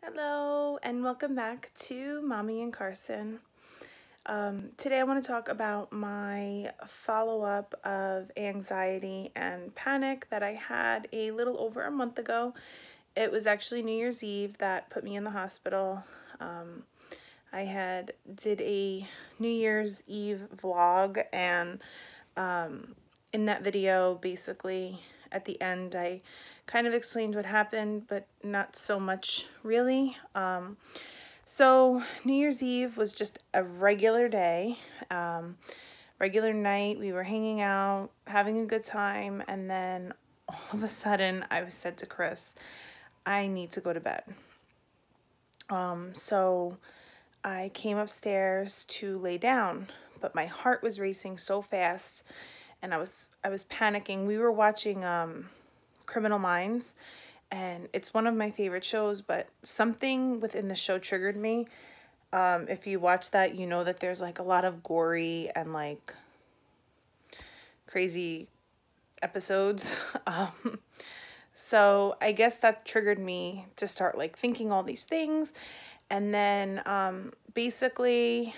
Hello and welcome back to Mommy and Carson. Um, today I want to talk about my follow-up of anxiety and panic that I had a little over a month ago. It was actually New Year's Eve that put me in the hospital. Um, I had did a New Year's Eve vlog and um, in that video basically at the end I kind of explained what happened but not so much really. Um, so New Year's Eve was just a regular day, um, regular night. We were hanging out, having a good time, and then all of a sudden I said to Chris, I need to go to bed. Um, so I came upstairs to lay down, but my heart was racing so fast and I was I was panicking. We were watching um, Criminal Minds and it's one of my favorite shows, but something within the show triggered me. Um, if you watch that, you know that there's like a lot of gory and like crazy episodes. um, so I guess that triggered me to start like thinking all these things. And then um, basically,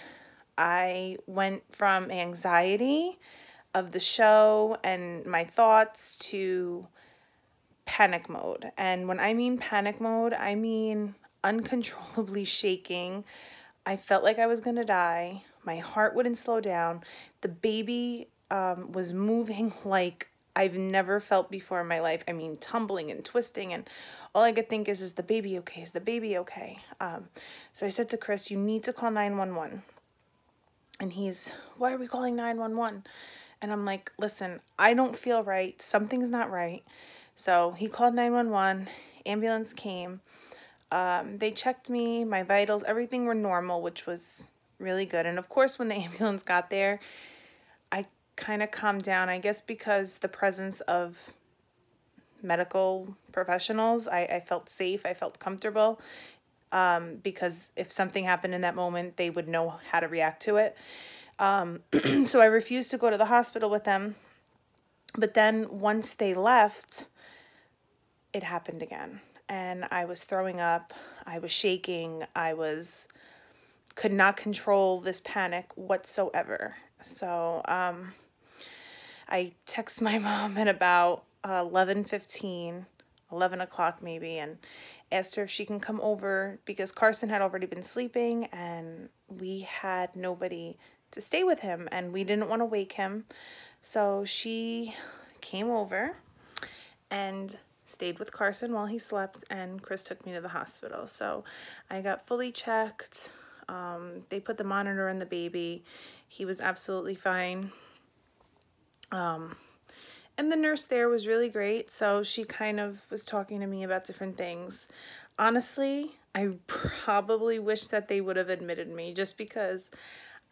I went from anxiety of the show and my thoughts to panic mode. And when I mean panic mode, I mean uncontrollably shaking. I felt like I was going to die. My heart wouldn't slow down. The baby um, was moving like I've never felt before in my life. I mean, tumbling and twisting, and all I could think is, is the baby okay? Is the baby okay? Um, so I said to Chris, you need to call 911. And he's, why are we calling 911? And I'm like, listen, I don't feel right. Something's not right. So he called 911, ambulance came. Um, they checked me, my vitals, everything were normal, which was really good. And of course, when the ambulance got there, I kind of calmed down, I guess because the presence of medical professionals, I, I felt safe, I felt comfortable. Um, because if something happened in that moment, they would know how to react to it. Um, so I refused to go to the hospital with them. But then once they left, it happened again. And I was throwing up, I was shaking, I was could not control this panic whatsoever. So um, I text my mom at about uh, 11 15, 11 o'clock maybe, and asked her if she can come over because Carson had already been sleeping and we had nobody to stay with him and we didn't want to wake him. So she came over and stayed with Carson while he slept, and Chris took me to the hospital. So I got fully checked. Um, they put the monitor on the baby. He was absolutely fine. Um, and the nurse there was really great. So she kind of was talking to me about different things. Honestly, I probably wish that they would have admitted me just because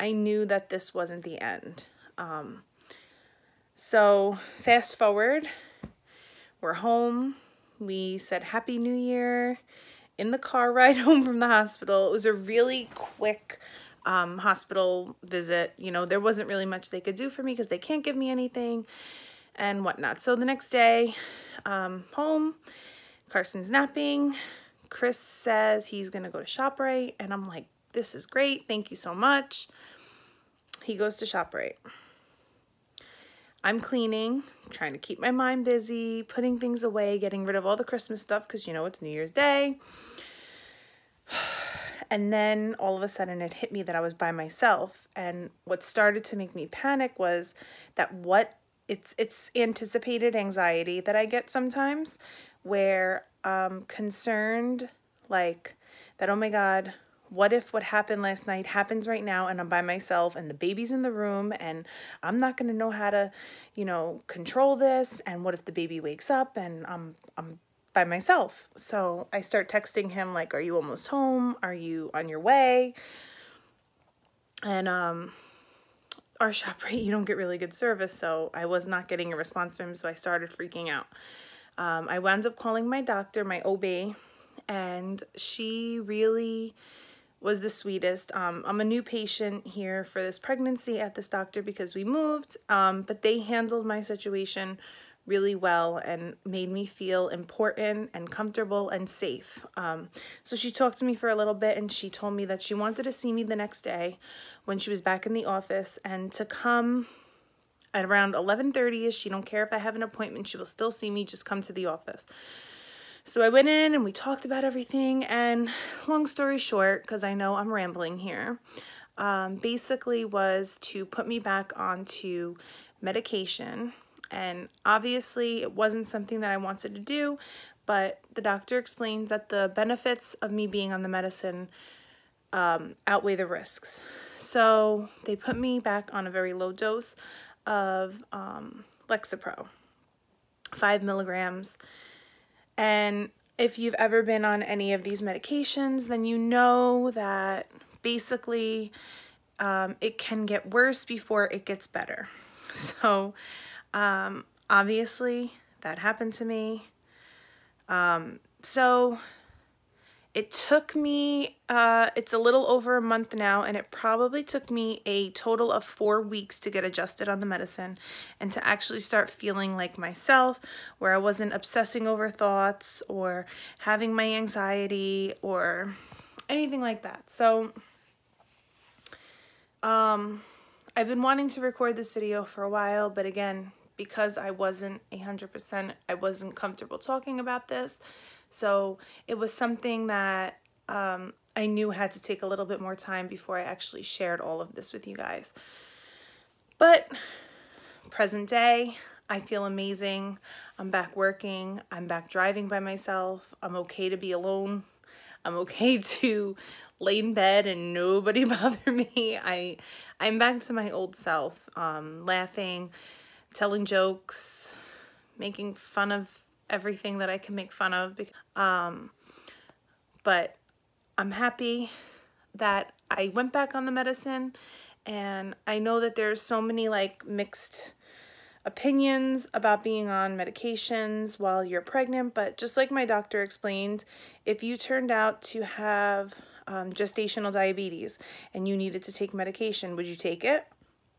I knew that this wasn't the end. Um, so fast forward, we're home. We said Happy New Year in the car ride home from the hospital. It was a really quick um, hospital visit. You know, there wasn't really much they could do for me because they can't give me anything and whatnot. So the next day, um, home, Carson's napping. Chris says he's going to go to ShopRite. And I'm like, this is great. Thank you so much. He goes to ShopRite. I'm cleaning, trying to keep my mind busy, putting things away, getting rid of all the Christmas stuff because you know it's New Year's Day. And then all of a sudden it hit me that I was by myself. And what started to make me panic was that what it's it's anticipated anxiety that I get sometimes where I'm concerned like that oh my god what if what happened last night happens right now and I'm by myself and the baby's in the room and I'm not going to know how to, you know, control this and what if the baby wakes up and I'm I'm by myself. So I start texting him like are you almost home? Are you on your way? And um our ShopRite you don't get really good service, so I was not getting a response from him, so I started freaking out. Um, I wound up calling my doctor, my OB, and she really was the sweetest. Um, I'm a new patient here for this pregnancy at this doctor because we moved, um, but they handled my situation really well and made me feel important and comfortable and safe. Um, so she talked to me for a little bit and she told me that she wanted to see me the next day when she was back in the office and to come at around 11.30ish. She don't care if I have an appointment. She will still see me. Just come to the office. So I went in and we talked about everything. And long story short, because I know I'm rambling here, um, basically was to put me back onto medication. And obviously, it wasn't something that I wanted to do, but the doctor explained that the benefits of me being on the medicine um, outweigh the risks. So they put me back on a very low dose of um, Lexapro, five milligrams. And if you've ever been on any of these medications, then you know that basically um, it can get worse before it gets better. So um, obviously that happened to me. Um, so it took me, uh, it's a little over a month now, and it probably took me a total of four weeks to get adjusted on the medicine and to actually start feeling like myself, where I wasn't obsessing over thoughts or having my anxiety or anything like that. So, um, I've been wanting to record this video for a while, but again, because I wasn't 100%, I wasn't comfortable talking about this. So it was something that um, I knew had to take a little bit more time before I actually shared all of this with you guys. But present day, I feel amazing. I'm back working. I'm back driving by myself. I'm okay to be alone. I'm okay to lay in bed and nobody bother me. I, I'm back to my old self, um, laughing, telling jokes, making fun of everything that I can make fun of. Um, but I'm happy that I went back on the medicine and I know that there's so many like mixed opinions about being on medications while you're pregnant, but just like my doctor explained, if you turned out to have um, gestational diabetes and you needed to take medication, would you take it?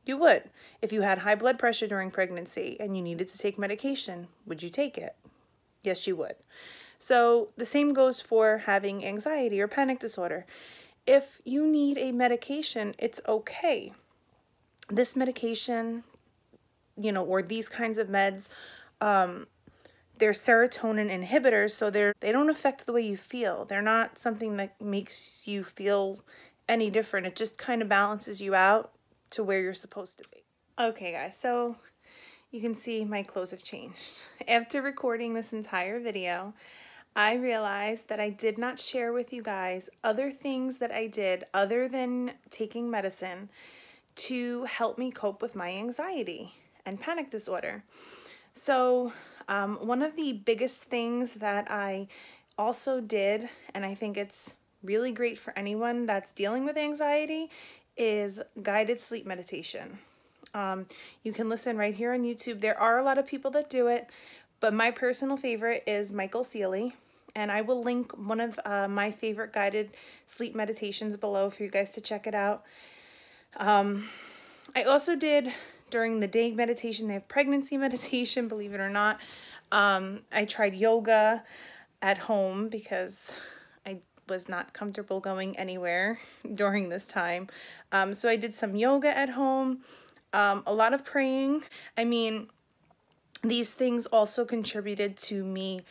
You would. If you had high blood pressure during pregnancy and you needed to take medication, would you take it? Yes, you would. So the same goes for having anxiety or panic disorder. If you need a medication, it's okay. This medication, you know, or these kinds of meds, um, they're serotonin inhibitors, so they're they don't affect the way you feel. They're not something that makes you feel any different. It just kind of balances you out to where you're supposed to be. Okay, guys, so you can see my clothes have changed. After recording this entire video, I realized that I did not share with you guys other things that I did other than taking medicine to help me cope with my anxiety and panic disorder. So um, one of the biggest things that I also did, and I think it's really great for anyone that's dealing with anxiety, is guided sleep meditation. Um, you can listen right here on YouTube. There are a lot of people that do it, but my personal favorite is Michael Sealey. And I will link one of uh, my favorite guided sleep meditations below for you guys to check it out. Um, I also did during the day meditation, they have pregnancy meditation, believe it or not. Um, I tried yoga at home because I was not comfortable going anywhere during this time. Um, so I did some yoga at home um, a lot of praying. I mean, these things also contributed to me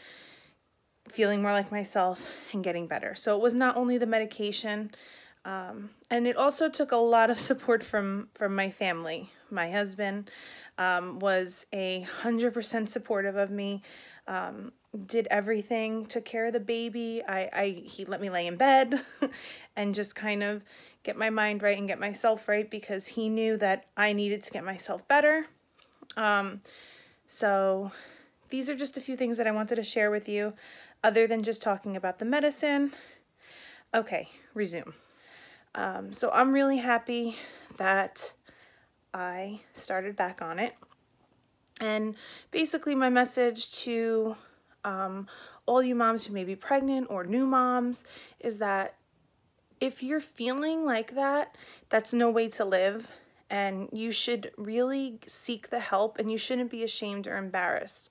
feeling more like myself and getting better. So it was not only the medication, um, and it also took a lot of support from from my family. My husband um, was a hundred percent supportive of me. Um, did everything, took care of the baby. I, I he let me lay in bed, and just kind of get my mind right and get myself right because he knew that I needed to get myself better. Um, so these are just a few things that I wanted to share with you other than just talking about the medicine. Okay, resume. Um, so I'm really happy that I started back on it. And basically my message to um, all you moms who may be pregnant or new moms is that if you're feeling like that, that's no way to live and you should really seek the help and you shouldn't be ashamed or embarrassed.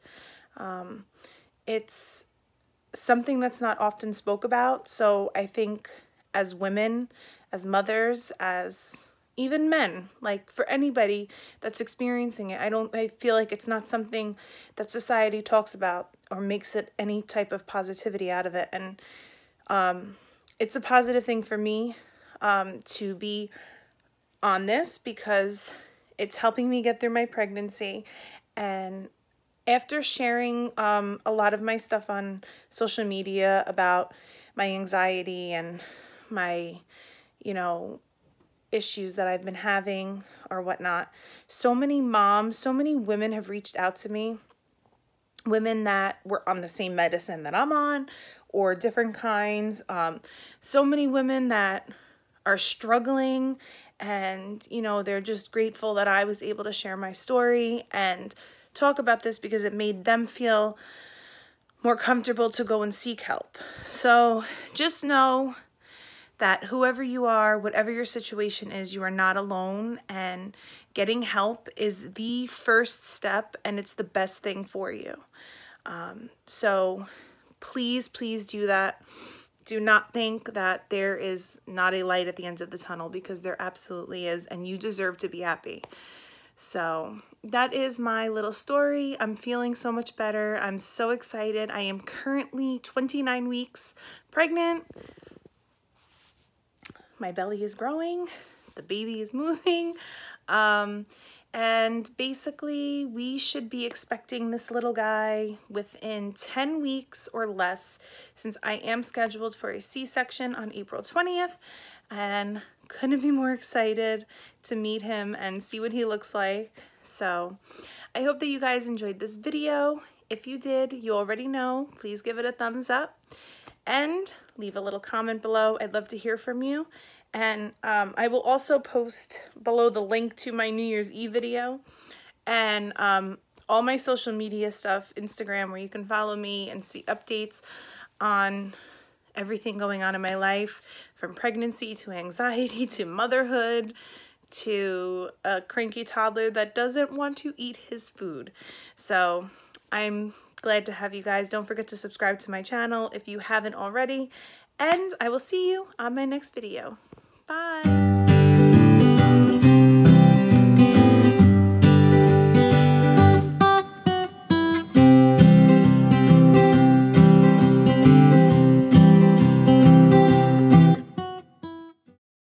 Um, it's something that's not often spoke about. So I think as women, as mothers, as even men, like for anybody that's experiencing it, I don't, I feel like it's not something that society talks about or makes it any type of positivity out of it. And um, it's a positive thing for me um, to be on this because it's helping me get through my pregnancy and after sharing um, a lot of my stuff on social media about my anxiety and my, you know, issues that I've been having or whatnot, so many moms, so many women have reached out to me. Women that were on the same medicine that I'm on or different kinds. Um, so many women that are struggling and, you know, they're just grateful that I was able to share my story and talk about this because it made them feel more comfortable to go and seek help. So just know that whoever you are, whatever your situation is, you are not alone and getting help is the first step and it's the best thing for you. Um, so please, please do that. Do not think that there is not a light at the end of the tunnel because there absolutely is and you deserve to be happy. So that is my little story. I'm feeling so much better. I'm so excited. I am currently 29 weeks pregnant. My belly is growing. The baby is moving. Um, and basically, we should be expecting this little guy within 10 weeks or less since I am scheduled for a C-section on April 20th. And couldn't be more excited to meet him and see what he looks like. So I hope that you guys enjoyed this video. If you did, you already know, please give it a thumbs up and leave a little comment below. I'd love to hear from you. And um, I will also post below the link to my New Year's Eve video and um, all my social media stuff, Instagram, where you can follow me and see updates on everything going on in my life from pregnancy to anxiety to motherhood to a cranky toddler that doesn't want to eat his food. So I'm glad to have you guys. Don't forget to subscribe to my channel if you haven't already. And I will see you on my next video. Bye.